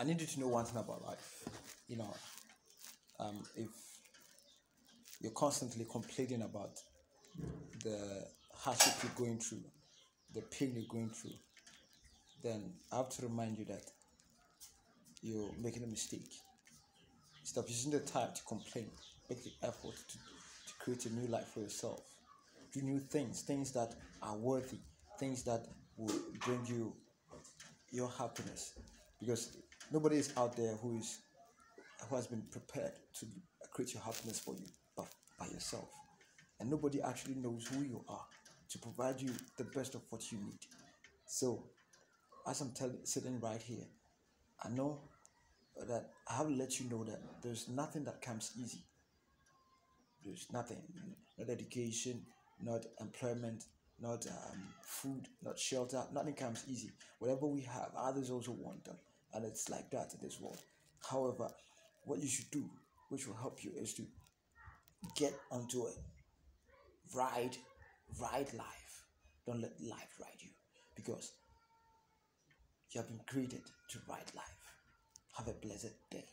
I need you to know one thing about life. You know, um, if you're constantly complaining about the hardship you're going through, the pain you're going through, then I have to remind you that you're making a mistake. Stop using the time to complain. Make the effort to, to create a new life for yourself. Do new things, things that are worthy, things that will bring you your happiness. Because nobody is out there who is who has been prepared to create your happiness for you but by yourself. And nobody actually knows who you are to provide you the best of what you need. So as I'm telling sitting right here, I know that I have let you know that there's nothing that comes easy. There's nothing, not education, not employment, not um, food, not shelter. Nothing comes easy. Whatever we have, others also want them, and it's like that in this world. However, what you should do, which will help you, is to get onto it. ride, ride life. Don't let life ride you, because you have been created to ride life. Have a blessed day.